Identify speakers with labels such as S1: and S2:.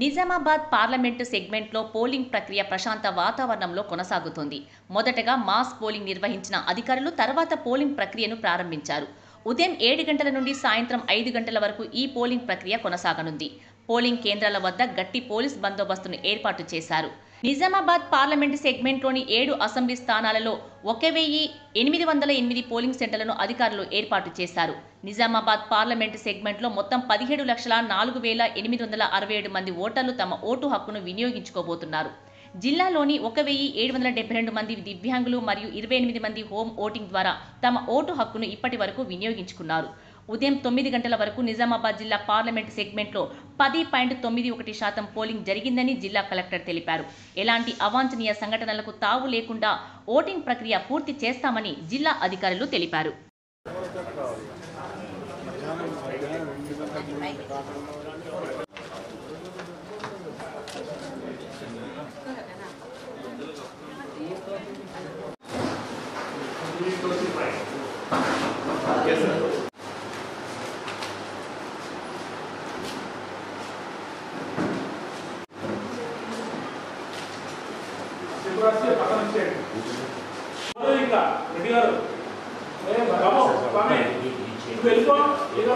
S1: Nizamabad parliament సెగ్మెంట్లో polling ప్రక్రియ ప్రశాంత వాతావరణంలో కొనసాగుతోంది. మొదటగా మాస్ పోలింగ్ నిర్వహించిన అధికారులు తర్వాత పోలింగ్ ప్రక్రియను ప్రారంభించారు. ఉదయం ఏడు గంటల నుండి సాయంత్రం ఐదు గంటల వరకు ఈ పోలింగ్ ప్రక్రియ కొనసాగనుంది. పోలింగ్ కేంద్రాల వద్ద గట్టి పోలీస్ బందోబస్తును ఏర్పాటు చేశారు. నిజామాబాద్ పార్లమెంటు సెగ్మెంట్లోని ఏడు అసెంబ్లీ స్థానాలలో ఒక వెయ్యి ఎనిమిది వందల ఎనిమిది పోలింగ్ సెంటర్లను అధికారులు ఏర్పాటు చేశారు. నిజామాబాద్ పార్లమెంటు సెగ్మెంట్లో మొత్తం పదిహేడు లక్షల నాలుగు వేల ఎనిమిది వందల అరవై ఏడు మంది ఓటర్లు తమ ఓటు హక్కును వినియోగించుకోబోతున్నారు. జిల్లాలోని ఒక వెయ్యి ఏడు వందల డెబ్బై రెండు మంది దివ్యాంగులు మరియు ఇరవై ఎనిమిది మంది హోమ్ ఓటింగ్ ద్వారా తమ ఓటు హక్కును ఇప్పటి వరకు వినియోగించుకున్నారు. ఉదయం తొమ్మిది గంటల వరకు నిజామాబాద్ జిల్లా పార్లమెంట్ సెగ్మెంట్లో పది పాయింట్ తొమ్మిది ఒకటి శాతం పోలింగ్ జరిగిందని జిల్లా కలెక్టర్ తెలిపారు. ఎలాంటి అవాంఛనీయ సంఘటనలకు తావు లేకుండా ఓటింగ్ ప్రక్రియ పూర్తి చేస్తామని జిల్లా అధికారులు తెలిపారు.
S2: రాసి పక్కన చేయండి ఇంకా రెడ్డి గారు. నువ్వు వెళ్ళిపో ఇది